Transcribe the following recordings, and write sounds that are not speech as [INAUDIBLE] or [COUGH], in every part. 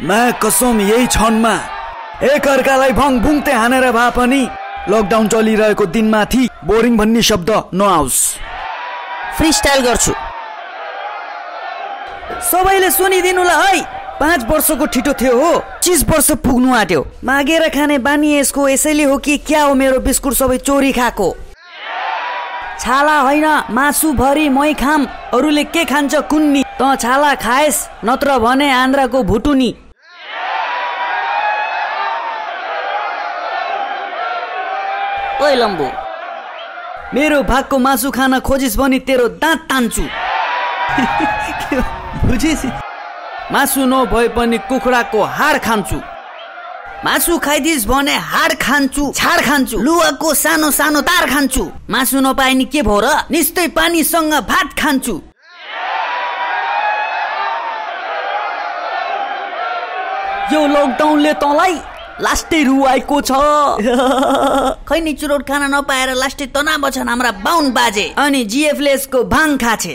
मा कसम यही क्षणमा? एक अर्कालाई भङ भुङते हानेर भए पनि लकडाउन चलिरहेको दिनमाथि बोरिङ भन्ने शब्द नआओस्। फ्री स्टाइल गर्छु। सबैले सुनिदिनु ल है। पाँच वर्षको ठिटो थियो हो चिस वर्ष पुग्नु आँट्यो। मागेर खाने बानी यसको यसैले हो कि क्या हो मेरो बिस्कुट सबै चोरी खाएको? छाला होइन मासु भरि मै खाम अरूले के खान्छ कुन्नी? त छाला खाएस नत्र भने आन्द्राको भुटुनी। ओइ लम्बु मेरो भागको मासु खान खोजिस भने तेरो दाँत तान्छु। [LAUGHS] बुझिस? मासु नभए पनि कुखुराको हाड खान्छु। मासु खाइदिस् भने हाड खान्छु छाड खान्छु लुवाको सानो सानो तार खान्छु। मासु नपाए नि के भयो र? निस्तै पानीसँग भात खान्छु। यो लकडाउनले तँलाई लास्टै रुवाएको छ। [LAUGHS] खै नि चुरोट खान नपाएर लास्टै तनाव छन् हाम्रा बाहुन बाजे? अनि जिएफले यसको भाङ खाछे।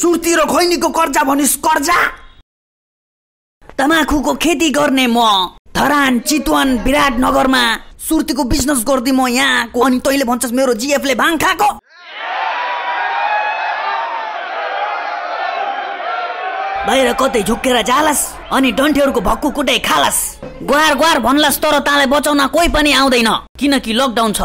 सुर्ती र खैनीको कर्जा भनिस् कर्जा। तमाखुको खेती गर्ने म धरान चितवन विराटनगरमा सुर्तीको बिजनेस गर्दै म यहाँको। अनि तैँले भन्छस् मेरो जिएफले भाङ खाएको। बाहिर कतै झुक्केर जालास अनि डन्ठीहरूको भक्कु कुटै खालास। गुहार गुहार भन्लास् तर ताँलाई बचाउन कोही पनि आउँदैन। किनकि लकडाउन छ।